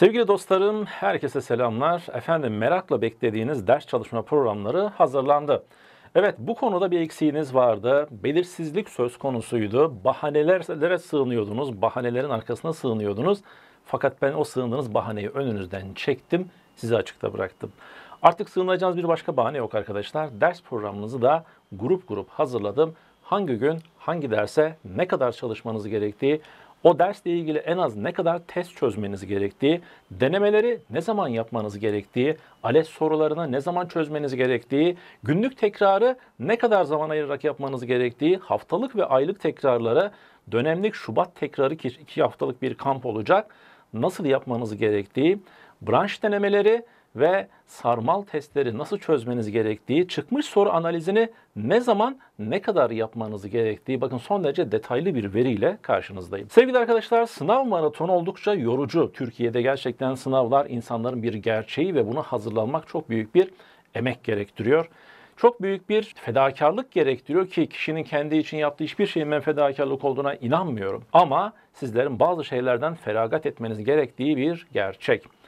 Sevgili dostlarım, herkese selamlar. Efendim merakla beklediğiniz ders çalışma programları hazırlandı. Evet bu konuda bir eksiğiniz vardı. Belirsizlik söz konusuydu. Bahanelere sığınıyordunuz. Bahanelerin arkasına sığınıyordunuz. Fakat ben o sığındığınız bahaneyi önünüzden çektim. Sizi açıkta bıraktım. Artık sığınacağınız bir başka bahane yok arkadaşlar. Ders programınızı da grup grup hazırladım. Hangi gün hangi derse ne kadar çalışmanız gerektiği, o dersle ilgili en az ne kadar test çözmeniz gerektiği, denemeleri ne zaman yapmanız gerektiği, ALES sorularını ne zaman çözmeniz gerektiği, günlük tekrarı ne kadar zaman ayırarak yapmanız gerektiği, haftalık ve aylık tekrarları, dönemlik Şubat tekrarı ki iki haftalık bir kamp olacak, nasıl yapmanız gerektiği, branş denemeleri, ve sarmal testleri nasıl çözmeniz gerektiği, çıkmış soru analizini ne zaman, ne kadar yapmanız gerektiği bakın son derece detaylı bir veriyle karşınızdayım. Sevgili arkadaşlar sınav maratonu oldukça yorucu. Türkiye'de gerçekten sınavlar insanların bir gerçeği ve buna hazırlanmak çok büyük bir emek gerektiriyor. Çok büyük bir fedakarlık gerektiriyor ki kişinin kendi için yaptığı hiçbir şeyin ben fedakarlık olduğuna inanmıyorum. Ama sizlerin bazı şeylerden feragat etmeniz gerektiği bir gerçek.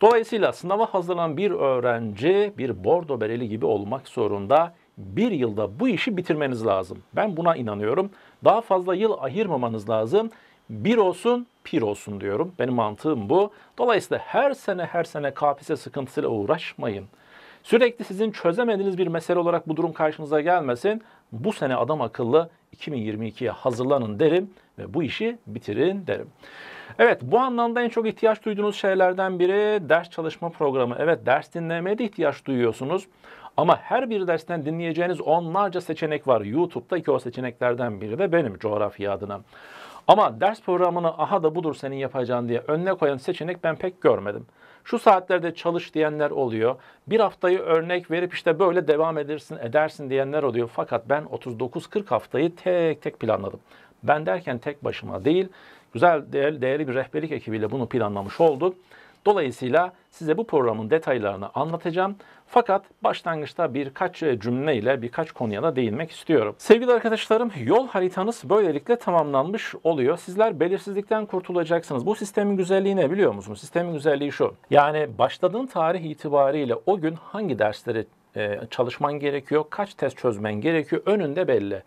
Dolayısıyla sınava hazırlanan bir öğrenci bir bordo bereli gibi olmak zorunda. Bir yılda bu işi bitirmeniz lazım. Ben buna inanıyorum. Daha fazla yıl ayırmamanız lazım. Bir olsun, pir olsun diyorum. Benim mantığım bu. Dolayısıyla her sene her sene KPSS sıkıntısıyla uğraşmayın. Sürekli sizin çözemediğiniz bir mesele olarak bu durum karşınıza gelmesin. Bu sene adam akıllı 2022'ye hazırlanın derim ve bu işi bitirin derim. Evet bu anlamda en çok ihtiyaç duyduğunuz şeylerden biri ders çalışma programı. Evet ders dinlemeye de ihtiyaç duyuyorsunuz. Ama her bir dersten dinleyeceğiniz onlarca seçenek var. YouTube'da ki o seçeneklerden biri de benim coğrafya adına. Ama ders programını aha da budur senin yapacağın diye önüne koyan seçenek ben pek görmedim. Şu saatlerde çalış diyenler oluyor. Bir haftayı örnek verip işte böyle devam edersin, edersin diyenler oluyor. Fakat ben 39-40 haftayı tek tek planladım. Ben derken tek başıma değil, güzel değerli, değerli bir rehberlik ekibiyle bunu planlamış olduk. Dolayısıyla size bu programın detaylarını anlatacağım. Fakat başlangıçta birkaç cümleyle birkaç konuya da değinmek istiyorum. Sevgili arkadaşlarım yol haritanız böylelikle tamamlanmış oluyor. Sizler belirsizlikten kurtulacaksınız. Bu sistemin güzelliği ne biliyor musunuz? Sistemin güzelliği şu. Yani başladığın tarih itibariyle o gün hangi dersleri çalışman gerekiyor, kaç test çözmen gerekiyor önünde belli.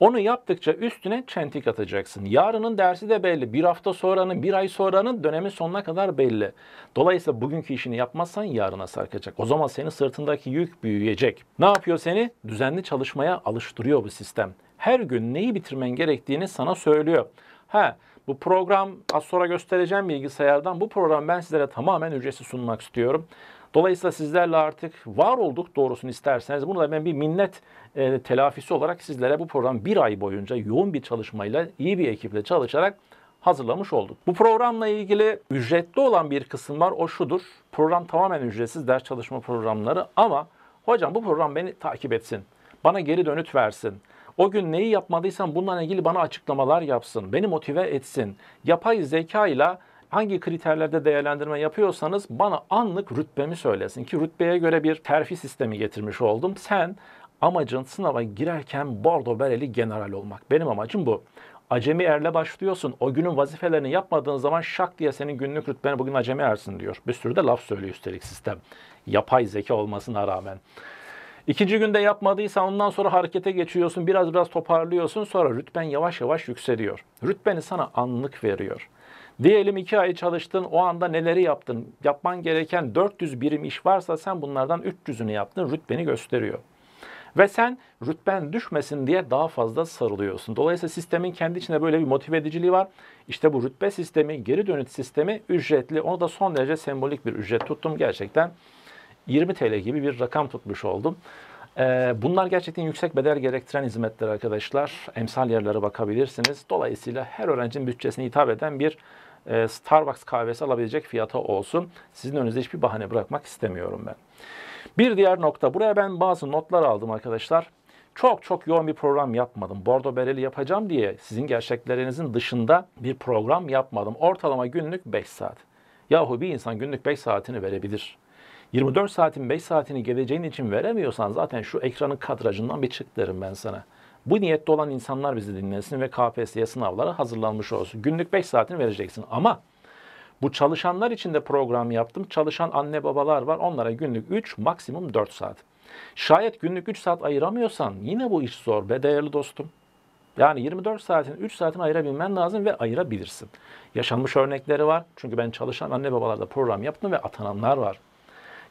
Onu yaptıkça üstüne çentik atacaksın. Yarının dersi de belli. Bir hafta sonranın, bir ay sonranın dönemin sonuna kadar belli. Dolayısıyla bugünkü işini yapmazsan yarına sarkacak. O zaman senin sırtındaki yük büyüyecek. Ne yapıyor seni? Düzenli çalışmaya alıştırıyor bu sistem. Her gün neyi bitirmen gerektiğini sana söylüyor. Ha, bu program az sonra göstereceğim bilgisayardan. Bu program ben sizlere tamamen ücretsiz sunmak istiyorum. Dolayısıyla sizlerle artık var olduk doğrusunu isterseniz bunu da ben bir minnet e, telafisi olarak sizlere bu program bir ay boyunca yoğun bir çalışmayla iyi bir ekiple çalışarak hazırlamış olduk. Bu programla ilgili ücretli olan bir kısım var. O şudur. Program tamamen ücretsiz ders çalışma programları ama hocam bu program beni takip etsin. Bana geri dönüt versin. O gün neyi yapmadıysam bununla ilgili bana açıklamalar yapsın. Beni motive etsin. Yapay zeka ile hangi kriterlerde değerlendirme yapıyorsanız bana anlık rütbemi söylesin ki rütbeye göre bir terfi sistemi getirmiş oldum. Sen amacın sınava girerken bordo bereli general olmak. Benim amacım bu. Acemi erle başlıyorsun. O günün vazifelerini yapmadığın zaman şak diye senin günlük rütbeni bugün acemi ersin diyor. Bir sürü de laf söylüyor üstelik sistem. Yapay zeka olmasına rağmen. İkinci günde yapmadıysan ondan sonra harekete geçiyorsun. Biraz biraz toparlıyorsun. Sonra rütben yavaş yavaş yükseliyor. Rütbeni sana anlık veriyor. Diyelim iki ay çalıştın, o anda neleri yaptın? Yapman gereken 400 birim iş varsa sen bunlardan 300'ünü yaptın, rütbeni gösteriyor. Ve sen rütben düşmesin diye daha fazla sarılıyorsun. Dolayısıyla sistemin kendi içinde böyle bir motive ediciliği var. İşte bu rütbe sistemi, geri dönüt sistemi ücretli. Onu da son derece sembolik bir ücret tuttum. Gerçekten 20 TL gibi bir rakam tutmuş oldum. Ee, bunlar gerçekten yüksek bedel gerektiren hizmetler arkadaşlar. Emsal yerlere bakabilirsiniz. Dolayısıyla her öğrencinin bütçesine hitap eden bir e, Starbucks kahvesi alabilecek fiyata olsun. Sizin önünüzde hiçbir bahane bırakmak istemiyorum ben. Bir diğer nokta, buraya ben bazı notlar aldım arkadaşlar. Çok çok yoğun bir program yapmadım. Bordo bereli yapacağım diye sizin gerçeklerinizin dışında bir program yapmadım. Ortalama günlük 5 saat. Yahu bir insan günlük 5 saatini verebilir. 24 saatin 5 saatini geleceğin için veremiyorsan zaten şu ekranın kadrajından bir çık derim ben sana. Bu niyette olan insanlar bizi dinlesin ve KPSS sınavlara hazırlanmış olsun. Günlük 5 saatini vereceksin ama Bu çalışanlar için de program yaptım. Çalışan anne babalar var. Onlara günlük 3, maksimum 4 saat. Şayet günlük 3 saat ayıramıyorsan yine bu iş zor be değerli dostum. Yani 24 saatin 3 saatini ayırabilmen lazım ve ayırabilirsin. Yaşanmış örnekleri var. Çünkü ben çalışan anne babalarda program yaptım ve atananlar var.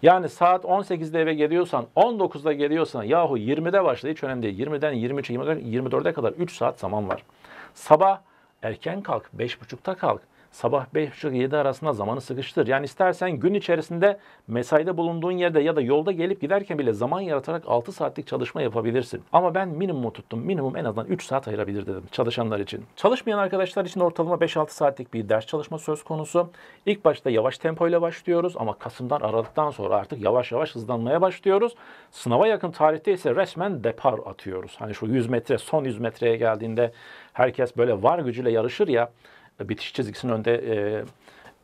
Yani saat 18'de eve geliyorsan, 19'da geliyorsan, yahu 20'de başla hiç önemli değil. 20'den 23'e, 24'e kadar 3 saat zaman var. Sabah erken kalk, 5.30'da kalk. Sabah 5.30-7 arasında zamanı sıkıştır. Yani istersen gün içerisinde mesaide bulunduğun yerde ya da yolda gelip giderken bile zaman yaratarak 6 saatlik çalışma yapabilirsin. Ama ben minimumu tuttum. Minimum en azından 3 saat ayırabilir dedim çalışanlar için. Çalışmayan arkadaşlar için ortalama 5-6 saatlik bir ders çalışma söz konusu. İlk başta yavaş tempo ile başlıyoruz ama Kasım'dan Aralık'tan sonra artık yavaş yavaş hızlanmaya başlıyoruz. Sınava yakın tarihte ise resmen depar atıyoruz. Hani şu 100 metre son 100 metreye geldiğinde herkes böyle var gücüyle yarışır ya bitiş çizgisinin önde e,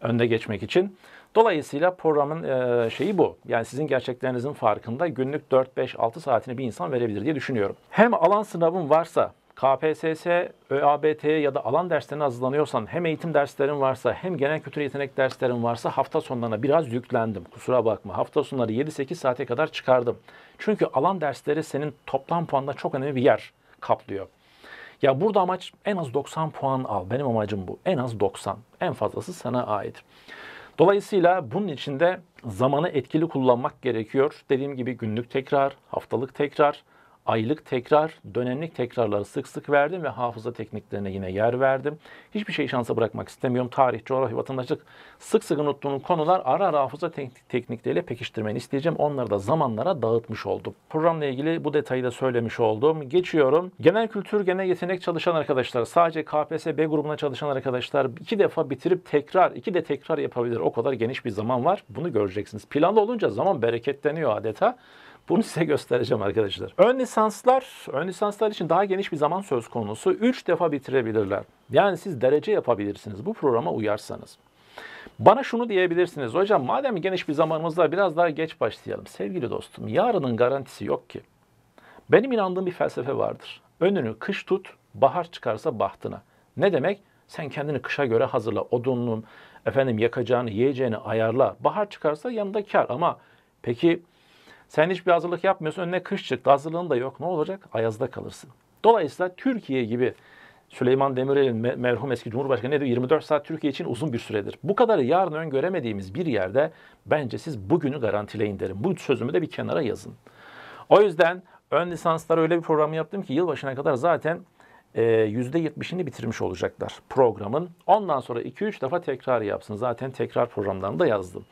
önde geçmek için. Dolayısıyla programın e, şeyi bu. Yani sizin gerçeklerinizin farkında günlük 4, 5, 6 saatini bir insan verebilir diye düşünüyorum. Hem alan sınavın varsa, KPSS, ÖABT ya da alan derslerine hazırlanıyorsan, hem eğitim derslerin varsa, hem genel kültür yetenek derslerin varsa hafta sonlarına biraz yüklendim. Kusura bakma. Hafta sonları 7-8 saate kadar çıkardım. Çünkü alan dersleri senin toplam puanında çok önemli bir yer kaplıyor. Ya burada amaç en az 90 puan al. Benim amacım bu. En az 90. En fazlası sana ait. Dolayısıyla bunun için de zamanı etkili kullanmak gerekiyor. Dediğim gibi günlük tekrar, haftalık tekrar, aylık tekrar, dönemlik tekrarları sık sık verdim ve hafıza tekniklerine yine yer verdim. Hiçbir şey şansa bırakmak istemiyorum. Tarih, coğrafya, vatandaşlık sık sık unuttuğun konular ara ara hafıza tek- teknikleriyle pekiştirmeni isteyeceğim. Onları da zamanlara dağıtmış oldum. Programla ilgili bu detayı da söylemiş oldum. Geçiyorum. Genel kültür, genel yetenek çalışan arkadaşlar, sadece KPSS grubuna çalışan arkadaşlar iki defa bitirip tekrar, iki de tekrar yapabilir. O kadar geniş bir zaman var. Bunu göreceksiniz. Planlı olunca zaman bereketleniyor adeta. Bunu size göstereceğim arkadaşlar. Ön lisanslar, ön lisanslar için daha geniş bir zaman söz konusu. 3 defa bitirebilirler. Yani siz derece yapabilirsiniz bu programa uyarsanız. Bana şunu diyebilirsiniz. Hocam madem geniş bir zamanımız var biraz daha geç başlayalım. Sevgili dostum yarının garantisi yok ki. Benim inandığım bir felsefe vardır. Önünü kış tut, bahar çıkarsa bahtına. Ne demek? Sen kendini kışa göre hazırla. Odununu, efendim yakacağını, yiyeceğini ayarla. Bahar çıkarsa yanında kar ama peki sen hiçbir hazırlık yapmıyorsun. Önüne kış çıktı. Hazırlığın da yok. Ne olacak? Ayazda kalırsın. Dolayısıyla Türkiye gibi Süleyman Demirel'in merhum eski Cumhurbaşkanı ne diyor? 24 saat Türkiye için uzun bir süredir. Bu kadar yarın öngöremediğimiz bir yerde bence siz bugünü garantileyin derim. Bu sözümü de bir kenara yazın. O yüzden ön lisanslara öyle bir program yaptım ki yılbaşına kadar zaten %70'ini bitirmiş olacaklar programın. Ondan sonra 2-3 defa tekrar yapsın. Zaten tekrar programlarını da yazdım.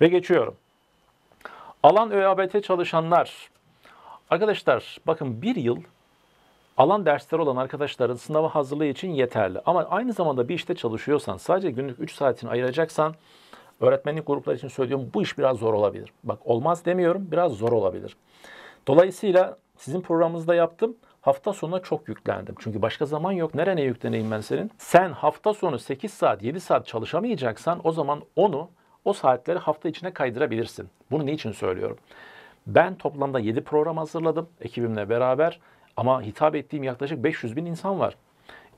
Ve geçiyorum. Alan ÖABT çalışanlar. Arkadaşlar bakın bir yıl alan dersleri olan arkadaşların sınava hazırlığı için yeterli. Ama aynı zamanda bir işte çalışıyorsan sadece günlük 3 saatini ayıracaksan öğretmenlik grupları için söylüyorum bu iş biraz zor olabilir. Bak olmaz demiyorum biraz zor olabilir. Dolayısıyla sizin programınızda yaptım. Hafta sonuna çok yüklendim. Çünkü başka zaman yok. Nereye yükleneyim ben senin? Sen hafta sonu 8 saat, 7 saat çalışamayacaksan o zaman onu o saatleri hafta içine kaydırabilirsin. Bunu niçin söylüyorum? Ben toplamda 7 program hazırladım ekibimle beraber ama hitap ettiğim yaklaşık 500 bin insan var.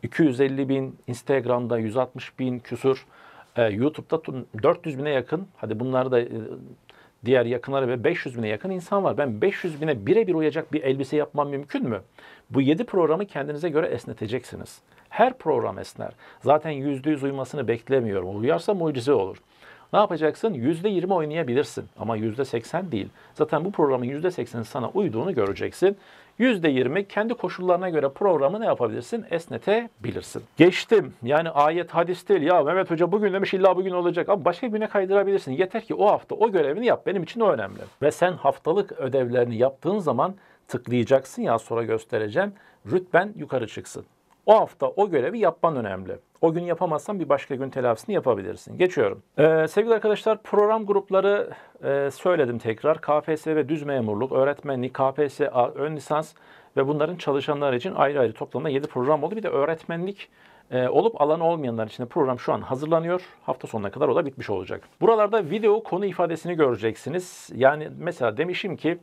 250 bin Instagram'da 160 bin küsur, e, YouTube'da 400 bine yakın, hadi bunları da e, diğer yakınları ve 500 bine yakın insan var. Ben 500 bine birebir uyacak bir elbise yapmam mümkün mü? Bu 7 programı kendinize göre esneteceksiniz. Her program esner. Zaten %100 uymasını beklemiyorum. Uyarsa mucize olur. Ne yapacaksın? %20 oynayabilirsin ama %80 değil. Zaten bu programın %80 sana uyduğunu göreceksin. %20 kendi koşullarına göre programı ne yapabilirsin? Esnetebilirsin. Geçtim. Yani ayet hadis değil. Ya Mehmet Hoca bugün demiş illa bugün olacak. Ama başka güne kaydırabilirsin. Yeter ki o hafta o görevini yap. Benim için o önemli. Ve sen haftalık ödevlerini yaptığın zaman tıklayacaksın ya sonra göstereceğim. Rütben yukarı çıksın. O hafta o görevi yapman önemli. O gün yapamazsan bir başka gün telafisini yapabilirsin. Geçiyorum. Ee, sevgili arkadaşlar program grupları e, söyledim tekrar. KPSS ve düz memurluk, öğretmenlik, KPSS, ön lisans ve bunların çalışanlar için ayrı ayrı toplamda 7 program oldu. Bir de öğretmenlik e, olup alanı olmayanlar için de program şu an hazırlanıyor. Hafta sonuna kadar o da bitmiş olacak. Buralarda video konu ifadesini göreceksiniz. Yani mesela demişim ki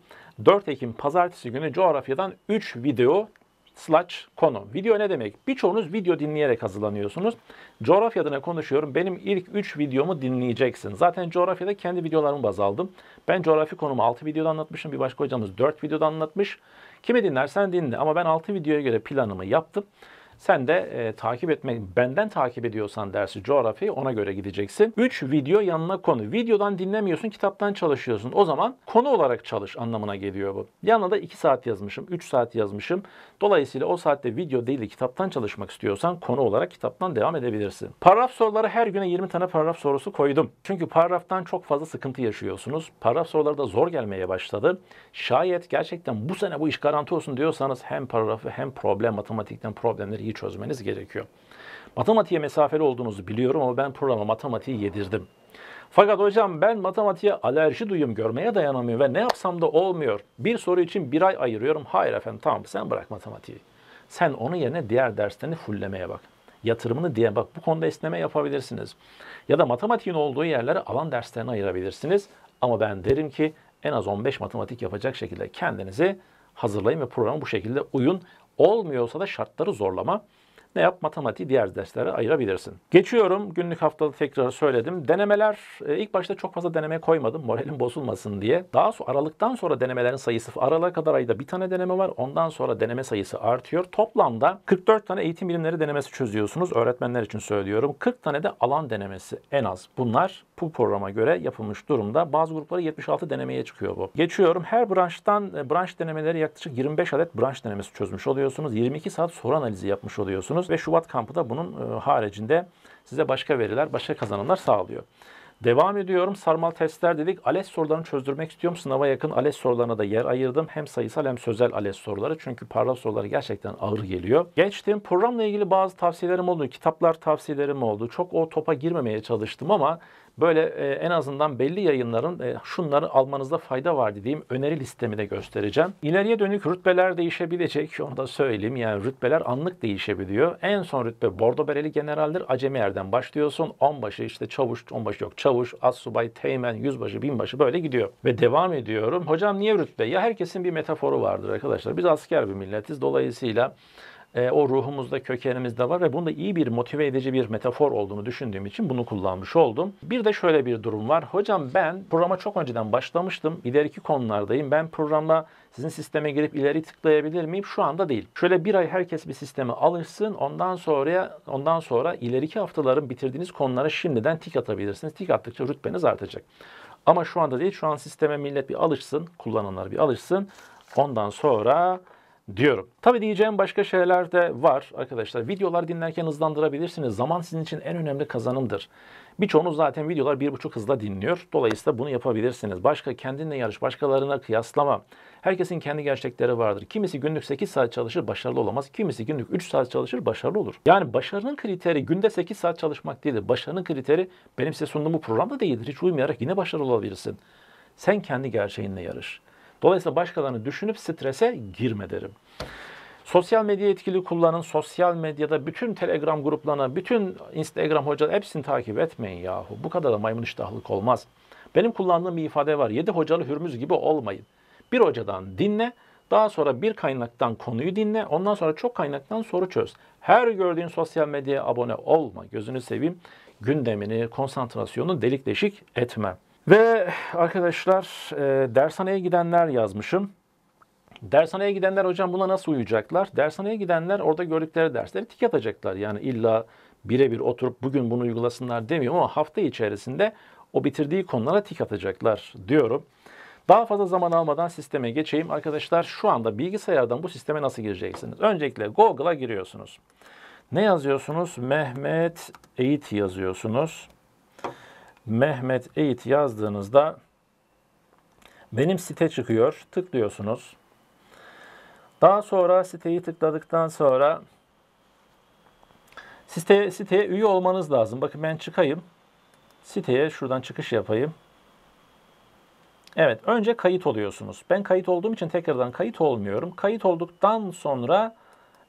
4 Ekim pazartesi günü coğrafyadan 3 video slash konu. Video ne demek? Birçoğunuz video dinleyerek hazırlanıyorsunuz. Coğrafya adına konuşuyorum. Benim ilk 3 videomu dinleyeceksin. Zaten coğrafyada kendi videolarımı baz aldım. Ben coğrafi konumu 6 videoda anlatmışım. Bir başka hocamız 4 videoda anlatmış. Kimi dinlersen dinle ama ben 6 videoya göre planımı yaptım. Sen de e, takip etmek, benden takip ediyorsan dersi coğrafyayı ona göre gideceksin. 3 video yanına konu. Videodan dinlemiyorsun, kitaptan çalışıyorsun. O zaman konu olarak çalış anlamına geliyor bu. Yanına da 2 saat yazmışım, 3 saat yazmışım. Dolayısıyla o saatte video değil de kitaptan çalışmak istiyorsan konu olarak kitaptan devam edebilirsin. Paragraf soruları her güne 20 tane paragraf sorusu koydum. Çünkü paragraftan çok fazla sıkıntı yaşıyorsunuz. Paragraf soruları da zor gelmeye başladı. Şayet gerçekten bu sene bu iş garanti olsun diyorsanız hem paragrafı hem problem matematikten problemleri iyi çözmeniz gerekiyor. Matematiğe mesafeli olduğunuzu biliyorum ama ben programa matematiği yedirdim. Fakat hocam ben matematiğe alerji duyuyorum, görmeye dayanamıyorum ve ne yapsam da olmuyor. Bir soru için bir ay ayırıyorum. Hayır efendim tamam sen bırak matematiği. Sen onun yerine diğer derslerini fullemeye bak. Yatırımını diye bak bu konuda esneme yapabilirsiniz. Ya da matematiğin olduğu yerlere alan derslerini ayırabilirsiniz. Ama ben derim ki en az 15 matematik yapacak şekilde kendinizi hazırlayın ve programı bu şekilde uyun. Olmuyorsa da şartları zorlama. Ne yap? Matematiği diğer derslere ayırabilirsin. Geçiyorum. Günlük haftalık tekrar söyledim. Denemeler e, ilk başta çok fazla deneme koymadım. Moralim bozulmasın diye. Daha sonra Aralıktan sonra denemelerin sayısı Aralık'a kadar ayda bir tane deneme var. Ondan sonra deneme sayısı artıyor. Toplamda 44 tane eğitim bilimleri denemesi çözüyorsunuz. Öğretmenler için söylüyorum. 40 tane de alan denemesi en az. Bunlar bu programa göre yapılmış durumda. Bazı grupları 76 denemeye çıkıyor bu. Geçiyorum. Her branştan e, branş denemeleri yaklaşık 25 adet branş denemesi çözmüş oluyorsunuz. 22 saat soru analizi yapmış oluyorsunuz ve Şubat kampı da bunun e, haricinde size başka veriler, başka kazanımlar sağlıyor. Devam ediyorum. Sarmal testler dedik. ALES sorularını çözdürmek istiyorum. Sınava yakın ALES sorularına da yer ayırdım. Hem sayısal hem sözel ALES soruları. Çünkü paragraf soruları gerçekten ağır geliyor. Geçtim. Programla ilgili bazı tavsiyelerim oldu. Kitaplar tavsiyelerim oldu. Çok o topa girmemeye çalıştım ama böyle e, en azından belli yayınların e, şunları almanızda fayda var dediğim öneri listemi de göstereceğim. İleriye dönük rütbeler değişebilecek. Onu da söyleyeyim. Yani rütbeler anlık değişebiliyor. En son rütbe bordo bereli generaldir. Acemi erden başlıyorsun. Onbaşı işte çavuş, onbaşı yok çavuş, assubay, teğmen, yüzbaşı, binbaşı böyle gidiyor. Ve devam ediyorum. Hocam niye rütbe? Ya herkesin bir metaforu vardır arkadaşlar. Biz asker bir milletiz. Dolayısıyla e, o ruhumuzda, kökenimizde var ve bunda iyi bir motive edici bir metafor olduğunu düşündüğüm için bunu kullanmış oldum. Bir de şöyle bir durum var. Hocam ben programa çok önceden başlamıştım. İleriki konulardayım. Ben programda sizin sisteme girip ileri tıklayabilir miyim? Şu anda değil. Şöyle bir ay herkes bir sisteme alışsın. Ondan sonra ondan sonra ileriki haftaların bitirdiğiniz konulara şimdiden tik atabilirsiniz. Tik attıkça rütbeniz artacak. Ama şu anda değil. Şu an sisteme millet bir alışsın. Kullananlar bir alışsın. Ondan sonra diyorum. Tabii diyeceğim başka şeyler de var arkadaşlar. Videolar dinlerken hızlandırabilirsiniz. Zaman sizin için en önemli kazanımdır. Birçoğunuz zaten videolar bir buçuk hızla dinliyor. Dolayısıyla bunu yapabilirsiniz. Başka kendinle yarış, başkalarına kıyaslama. Herkesin kendi gerçekleri vardır. Kimisi günlük 8 saat çalışır, başarılı olamaz. Kimisi günlük 3 saat çalışır, başarılı olur. Yani başarının kriteri günde 8 saat çalışmak değildir. Başarının kriteri benim size sunduğum bu programda değildir. Hiç uymayarak yine başarılı olabilirsin. Sen kendi gerçeğinle yarış. Dolayısıyla başkalarını düşünüp strese girme derim. Sosyal medya etkili kullanın. Sosyal medyada bütün Telegram gruplarına, bütün Instagram hocalar hepsini takip etmeyin yahu. Bu kadar da maymun iştahlık olmaz. Benim kullandığım bir ifade var. Yedi hocalı hürmüz gibi olmayın. Bir hocadan dinle, daha sonra bir kaynaktan konuyu dinle, ondan sonra çok kaynaktan soru çöz. Her gördüğün sosyal medyaya abone olma. Gözünü seveyim. Gündemini, konsantrasyonu delik deşik etme. Ve arkadaşlar e, dershaneye gidenler yazmışım. Dershaneye gidenler hocam buna nasıl uyacaklar? Dershaneye gidenler orada gördükleri dersleri tik atacaklar. Yani illa birebir oturup bugün bunu uygulasınlar demiyorum ama hafta içerisinde o bitirdiği konulara tik atacaklar diyorum. Daha fazla zaman almadan sisteme geçeyim. Arkadaşlar şu anda bilgisayardan bu sisteme nasıl gireceksiniz? Öncelikle Google'a giriyorsunuz. Ne yazıyorsunuz? Mehmet Eğit yazıyorsunuz. Mehmet Eğit yazdığınızda benim site çıkıyor. Tıklıyorsunuz. Daha sonra siteyi tıkladıktan sonra site, siteye üye olmanız lazım. Bakın ben çıkayım. Siteye şuradan çıkış yapayım. Evet, önce kayıt oluyorsunuz. Ben kayıt olduğum için tekrardan kayıt olmuyorum. Kayıt olduktan sonra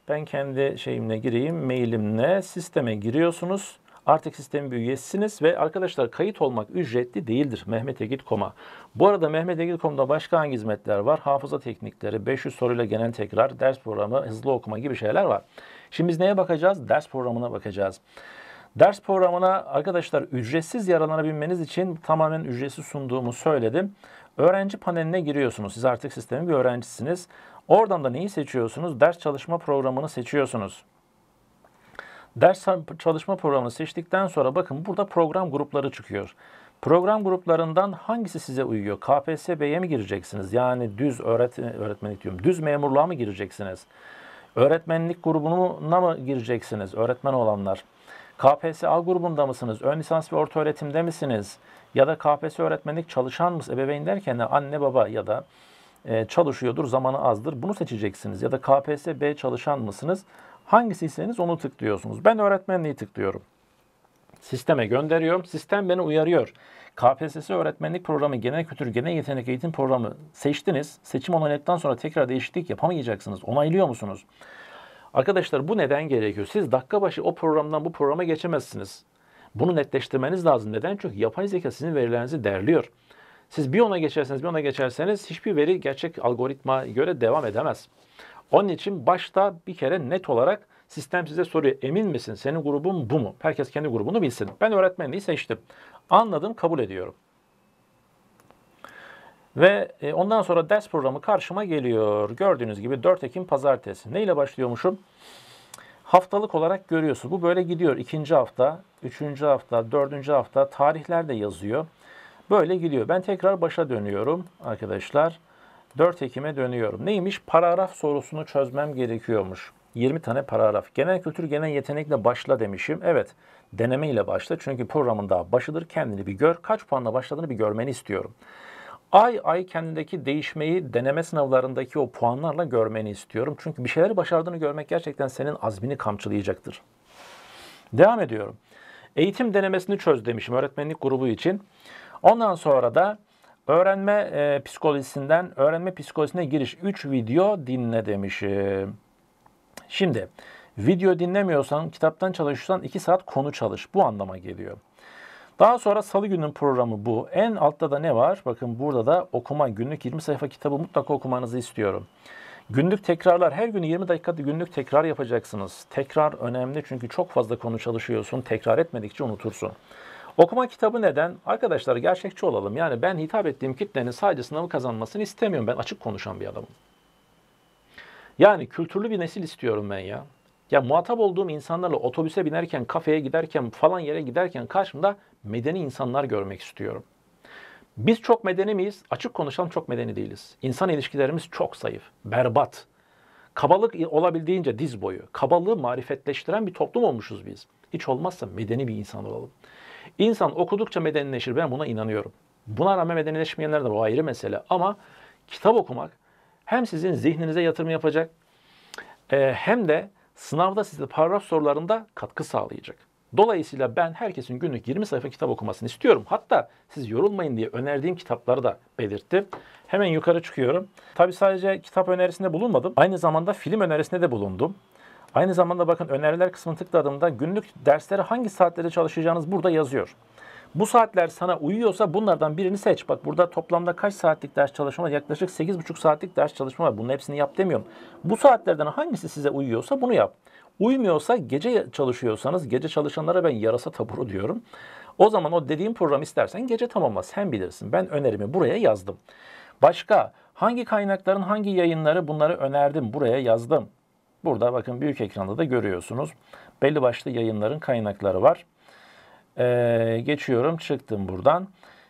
ben kendi şeyimle gireyim, mailimle sisteme giriyorsunuz. Artık sistemin bir üyesisiniz ve arkadaşlar kayıt olmak ücretli değildir Mehmet Egit.com'a. Bu arada Mehmet Egit.com'da başka hangi hizmetler var? Hafıza teknikleri, 500 soruyla genel tekrar, ders programı, hızlı okuma gibi şeyler var. Şimdi biz neye bakacağız? Ders programına bakacağız. Ders programına arkadaşlar ücretsiz yararlanabilmeniz için tamamen ücretsiz sunduğumu söyledim. Öğrenci paneline giriyorsunuz. Siz artık sistemin bir öğrencisiniz. Oradan da neyi seçiyorsunuz? Ders çalışma programını seçiyorsunuz. Ders çalışma programını seçtikten sonra bakın burada program grupları çıkıyor. Program gruplarından hangisi size uyuyor? KPSS'ye mi gireceksiniz? Yani düz öğret öğretmenlik diyorum. Düz memurluğa mı gireceksiniz? Öğretmenlik grubuna mı gireceksiniz? Öğretmen olanlar. KPSS A grubunda mısınız? Ön lisans ve orta öğretimde misiniz? Ya da KPSS öğretmenlik çalışan mısınız? Ebeveyn derken de anne baba ya da e, çalışıyordur, zamanı azdır. Bunu seçeceksiniz. Ya da KPSS B çalışan mısınız? Hangisiyseniz onu tıklıyorsunuz. Ben öğretmenliği tıklıyorum. Sisteme gönderiyorum. Sistem beni uyarıyor. KPSS öğretmenlik programı, genel kültür, genel yetenek eğitim programı seçtiniz. Seçim onayladıktan sonra tekrar değişiklik yapamayacaksınız. Onaylıyor musunuz? Arkadaşlar bu neden gerekiyor? Siz dakika başı o programdan bu programa geçemezsiniz. Bunu netleştirmeniz lazım. Neden? Çünkü yapay zeka sizin verilerinizi derliyor. Siz bir ona geçerseniz bir ona geçerseniz hiçbir veri gerçek algoritma göre devam edemez. Onun için başta bir kere net olarak sistem size soruyor. Emin misin? Senin grubun bu mu? Herkes kendi grubunu bilsin. Ben öğretmenliği seçtim. Anladım, kabul ediyorum. Ve e, ondan sonra ders programı karşıma geliyor. Gördüğünüz gibi 4 Ekim pazartesi. Ne ile başlıyormuşum? Haftalık olarak görüyorsunuz. Bu böyle gidiyor. İkinci hafta, üçüncü hafta, dördüncü hafta tarihler de yazıyor. Böyle gidiyor. Ben tekrar başa dönüyorum arkadaşlar. 4 Ekim'e dönüyorum. Neymiş? Paragraf sorusunu çözmem gerekiyormuş. 20 tane paragraf. Genel kültür, genel yetenekle başla demişim. Evet, deneme ile başla. Çünkü programın daha başıdır. Kendini bir gör. Kaç puanla başladığını bir görmeni istiyorum. Ay ay kendindeki değişmeyi deneme sınavlarındaki o puanlarla görmeni istiyorum. Çünkü bir şeyleri başardığını görmek gerçekten senin azmini kamçılayacaktır. Devam ediyorum. Eğitim denemesini çöz demişim öğretmenlik grubu için. Ondan sonra da öğrenme e, psikolojisinden öğrenme psikolojisine giriş 3 video dinle demişim. Şimdi video dinlemiyorsan, kitaptan çalışırsan 2 saat konu çalış. Bu anlama geliyor. Daha sonra salı günün programı bu. En altta da ne var? Bakın burada da okuma. Günlük 20 sayfa kitabı mutlaka okumanızı istiyorum. Günlük tekrarlar. Her gün 20 dakikada günlük tekrar yapacaksınız. Tekrar önemli çünkü çok fazla konu çalışıyorsun. Tekrar etmedikçe unutursun. Okuma kitabı neden? Arkadaşlar gerçekçi olalım. Yani ben hitap ettiğim kitlenin sadece sınavı kazanmasını istemiyorum. Ben açık konuşan bir adamım. Yani kültürlü bir nesil istiyorum ben ya. Ya muhatap olduğum insanlarla otobüse binerken, kafeye giderken, falan yere giderken karşımda medeni insanlar görmek istiyorum. Biz çok medeni miyiz? Açık konuşalım çok medeni değiliz. İnsan ilişkilerimiz çok zayıf, berbat. Kabalık olabildiğince diz boyu. Kabalığı marifetleştiren bir toplum olmuşuz biz. Hiç olmazsa medeni bir insan olalım. İnsan okudukça medenileşir. Ben buna inanıyorum. Buna rağmen medenileşmeyenler de bu ayrı mesele. Ama kitap okumak hem sizin zihninize yatırım yapacak e, hem de sınavda size paragraf sorularında katkı sağlayacak. Dolayısıyla ben herkesin günlük 20 sayfa kitap okumasını istiyorum. Hatta siz yorulmayın diye önerdiğim kitapları da belirttim. Hemen yukarı çıkıyorum. Tabi sadece kitap önerisinde bulunmadım. Aynı zamanda film önerisinde de bulundum. Aynı zamanda bakın öneriler kısmını tıkladığımda günlük derslere hangi saatlerde çalışacağınız burada yazıyor. Bu saatler sana uyuyorsa bunlardan birini seç. Bak burada toplamda kaç saatlik ders çalışma var? Yaklaşık 8,5 saatlik ders çalışma var. Bunun hepsini yap demiyorum. Bu saatlerden hangisi size uyuyorsa bunu yap. Uymuyorsa gece çalışıyorsanız gece çalışanlara ben yarasa taburu diyorum. O zaman o dediğim program istersen gece tamamla sen bilirsin. Ben önerimi buraya yazdım. Başka hangi kaynakların hangi yayınları bunları önerdim buraya yazdım. Burada bakın büyük ekranda da görüyorsunuz. Belli başlı yayınların kaynakları var. Ee, geçiyorum çıktım buradan.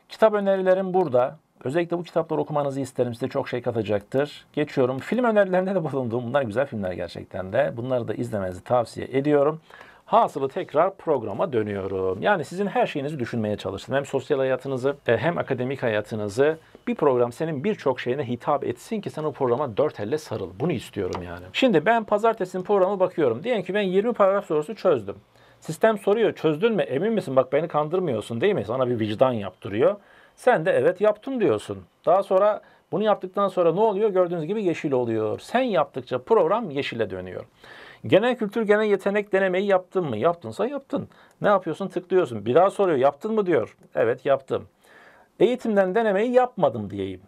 Kitap önerilerim burada. Özellikle bu kitapları okumanızı isterim. Size çok şey katacaktır. Geçiyorum. Film önerilerinde de bulundum. Bunlar güzel filmler gerçekten de. Bunları da izlemenizi tavsiye ediyorum. Hasılı tekrar programa dönüyorum. Yani sizin her şeyinizi düşünmeye çalıştım. Hem sosyal hayatınızı e, hem akademik hayatınızı. Bir program senin birçok şeyine hitap etsin ki sen o programa dört elle sarıl. Bunu istiyorum yani. Şimdi ben pazartesinin programı bakıyorum. Diyelim ki ben 20 paragraf sorusu çözdüm. Sistem soruyor çözdün mü emin misin bak beni kandırmıyorsun değil mi? Sana bir vicdan yaptırıyor. Sen de evet yaptım diyorsun. Daha sonra bunu yaptıktan sonra ne oluyor? Gördüğünüz gibi yeşil oluyor. Sen yaptıkça program yeşile dönüyor. Genel kültür, genel yetenek denemeyi yaptın mı? Yaptınsa yaptın. Ne yapıyorsun? Tıklıyorsun. Bir daha soruyor. Yaptın mı diyor. Evet yaptım. Eğitimden denemeyi yapmadım diyeyim.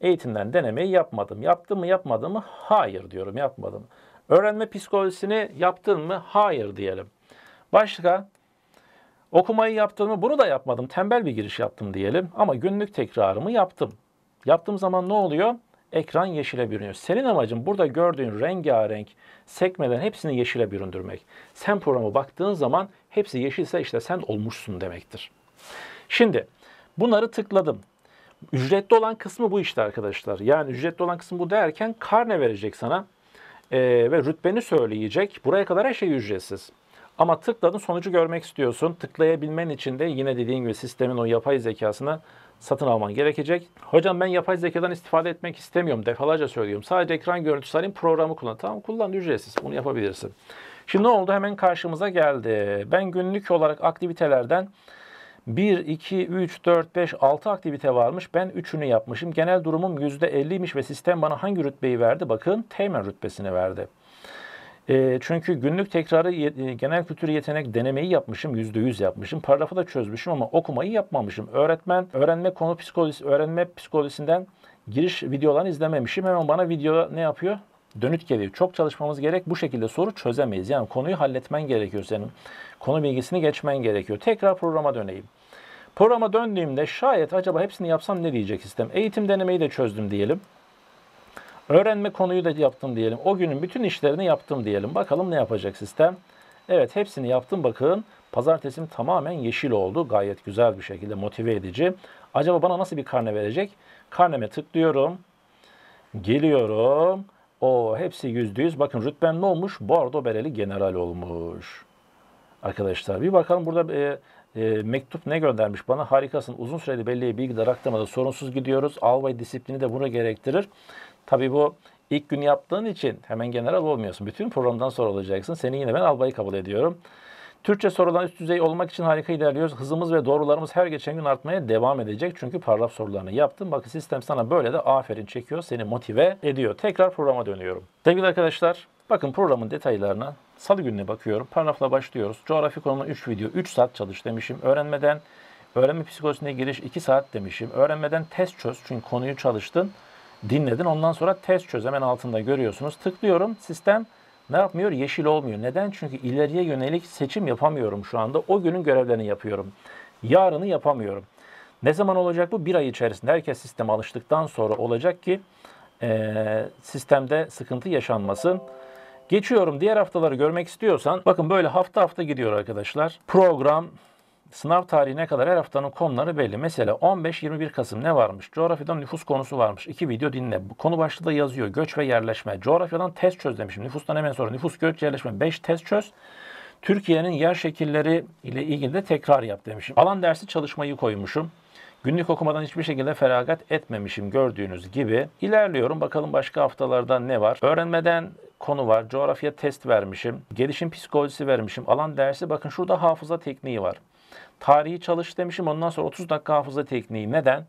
Eğitimden denemeyi yapmadım. Yaptım mı yapmadım mı? Hayır diyorum yapmadım. Öğrenme psikolojisini yaptın mı? Hayır diyelim. Başka? Okumayı yaptın mı? Bunu da yapmadım. Tembel bir giriş yaptım diyelim. Ama günlük tekrarımı yaptım. Yaptığım zaman ne oluyor? Ekran yeşile bürünüyor. Senin amacın burada gördüğün rengarenk sekmelerin hepsini yeşile büründürmek. Sen programa baktığın zaman hepsi yeşilse işte sen olmuşsun demektir. Şimdi bunları tıkladım. Ücretli olan kısmı bu işte arkadaşlar. Yani ücretli olan kısmı bu derken karne verecek sana ee, ve rütbeni söyleyecek. Buraya kadar her şey ücretsiz. Ama tıkladın sonucu görmek istiyorsun. Tıklayabilmen için de yine dediğim gibi sistemin o yapay zekasını satın alman gerekecek. Hocam ben yapay zekadan istifade etmek istemiyorum. Defalarca söylüyorum. Sadece ekran görüntüsü alayım programı kullan. Tamam kullan ücretsiz. Bunu yapabilirsin. Şimdi ne oldu? Hemen karşımıza geldi. Ben günlük olarak aktivitelerden 1, 2, 3, 4, 5, 6 aktivite varmış. Ben 3'ünü yapmışım. Genel durumum %50'ymiş ve sistem bana hangi rütbeyi verdi? Bakın teğmen rütbesini verdi. E, çünkü günlük tekrarı e, genel kültür yetenek denemeyi yapmışım. %100 yapmışım. Paragrafı da çözmüşüm ama okumayı yapmamışım. Öğretmen öğrenme konu psikolojisi, öğrenme psikolojisinden giriş videolarını izlememişim. Hemen bana video ne yapıyor? Dönüt geliyor. Çok çalışmamız gerek. Bu şekilde soru çözemeyiz. Yani konuyu halletmen gerekiyor senin. Konu bilgisini geçmen gerekiyor. Tekrar programa döneyim. Programa döndüğümde şayet acaba hepsini yapsam ne diyecek sistem? Eğitim denemeyi de çözdüm diyelim. Öğrenme konuyu da yaptım diyelim. O günün bütün işlerini yaptım diyelim. Bakalım ne yapacak sistem? Evet hepsini yaptım bakın. Pazartesim tamamen yeşil oldu. Gayet güzel bir şekilde motive edici. Acaba bana nasıl bir karne verecek? Karneme tıklıyorum. Geliyorum. O hepsi yüzde yüz. Bakın rütbem ne olmuş? Bordo bereli general olmuş. Arkadaşlar bir bakalım burada e, e, mektup ne göndermiş bana? Harikasın. Uzun süreli belli bilgiler aktarmada sorunsuz gidiyoruz. Albay disiplini de bunu gerektirir. Tabii bu ilk gün yaptığın için hemen general olmuyorsun. Bütün programdan sonra olacaksın. Seni yine ben albayı kabul ediyorum. Türkçe sorulan üst düzey olmak için harika ilerliyoruz. Hızımız ve doğrularımız her geçen gün artmaya devam edecek. Çünkü paragraf sorularını yaptım. Bakın sistem sana böyle de aferin çekiyor. Seni motive ediyor. Tekrar programa dönüyorum. Sevgili arkadaşlar bakın programın detaylarına salı gününe bakıyorum. Paragrafla başlıyoruz. Coğrafi konuma 3 video 3 saat çalış demişim. Öğrenmeden öğrenme psikolojisine giriş 2 saat demişim. Öğrenmeden test çöz çünkü konuyu çalıştın dinledin. Ondan sonra test çöz hemen altında görüyorsunuz. Tıklıyorum. Sistem ne yapmıyor? Yeşil olmuyor. Neden? Çünkü ileriye yönelik seçim yapamıyorum şu anda. O günün görevlerini yapıyorum. Yarını yapamıyorum. Ne zaman olacak bu? Bir ay içerisinde. Herkes sisteme alıştıktan sonra olacak ki e, sistemde sıkıntı yaşanmasın. Geçiyorum. Diğer haftaları görmek istiyorsan bakın böyle hafta hafta gidiyor arkadaşlar. Program Sınav tarihine kadar her haftanın konuları belli. Mesela 15-21 Kasım ne varmış? Coğrafyadan nüfus konusu varmış. İki video dinle. Konu başlığı da yazıyor. Göç ve yerleşme. Coğrafyadan test çöz demişim. Nüfustan hemen sonra nüfus, göç, yerleşme. 5 test çöz. Türkiye'nin yer şekilleri ile ilgili de tekrar yap demişim. Alan dersi çalışmayı koymuşum. Günlük okumadan hiçbir şekilde feragat etmemişim gördüğünüz gibi. İlerliyorum bakalım başka haftalarda ne var. Öğrenmeden konu var. Coğrafya test vermişim. Gelişim psikolojisi vermişim. Alan dersi bakın şurada hafıza tekniği var. Tarihi çalış demişim ondan sonra 30 dakika hafıza tekniği. Neden?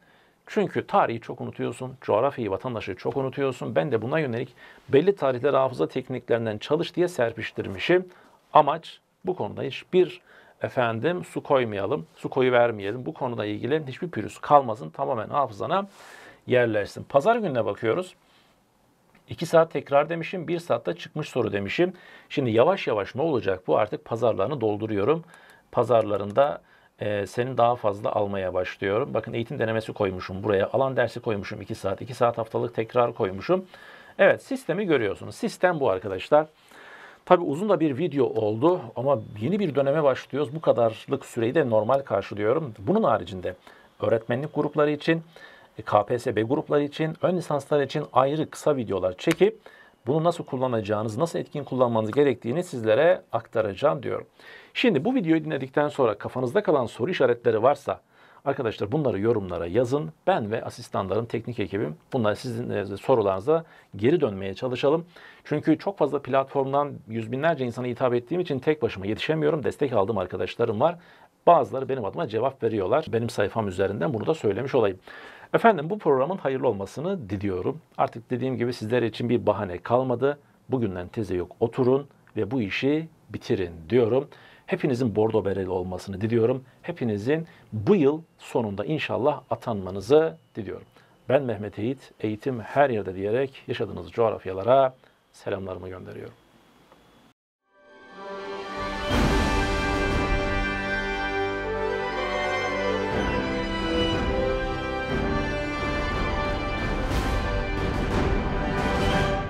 Çünkü tarihi çok unutuyorsun, coğrafyayı, vatandaşı çok unutuyorsun. Ben de buna yönelik belli tarihleri hafıza tekniklerinden çalış diye serpiştirmişim. Amaç bu konuda hiçbir efendim su koymayalım, su koyu vermeyelim. Bu konuda ilgili hiçbir pürüz kalmasın. Tamamen hafızana yerleşsin. Pazar gününe bakıyoruz. 2 saat tekrar demişim, 1 saatte çıkmış soru demişim. Şimdi yavaş yavaş ne olacak bu? Artık pazarlarını dolduruyorum. Pazarlarında e, senin daha fazla almaya başlıyorum. Bakın eğitim denemesi koymuşum buraya. Alan dersi koymuşum 2 saat. 2 saat haftalık tekrar koymuşum. Evet sistemi görüyorsunuz. Sistem bu arkadaşlar. Tabi uzun da bir video oldu ama yeni bir döneme başlıyoruz. Bu kadarlık süreyi de normal karşılıyorum. Bunun haricinde öğretmenlik grupları için, e, KPSB grupları için, ön lisanslar için ayrı kısa videolar çekip bunu nasıl kullanacağınız, nasıl etkin kullanmanız gerektiğini sizlere aktaracağım diyorum. Şimdi bu videoyu dinledikten sonra kafanızda kalan soru işaretleri varsa arkadaşlar bunları yorumlara yazın. Ben ve asistanlarım, teknik ekibim bunlar sizin e, sorularınıza geri dönmeye çalışalım. Çünkü çok fazla platformdan yüz binlerce insana hitap ettiğim için tek başıma yetişemiyorum. Destek aldığım arkadaşlarım var. Bazıları benim adıma cevap veriyorlar. Benim sayfam üzerinden bunu da söylemiş olayım. Efendim bu programın hayırlı olmasını diliyorum. Artık dediğim gibi sizler için bir bahane kalmadı. Bugünden teze yok oturun ve bu işi bitirin diyorum. Hepinizin bordo bereli olmasını diliyorum. Hepinizin bu yıl sonunda inşallah atanmanızı diliyorum. Ben Mehmet Eğit, eğitim her yerde diyerek yaşadığınız coğrafyalara selamlarımı gönderiyorum.